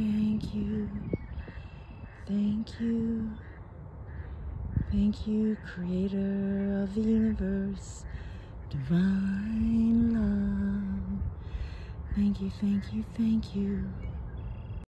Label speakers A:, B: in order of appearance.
A: Thank you, thank you. Thank you. Creator of the universe, divine love. Thank you, thank you, thank you.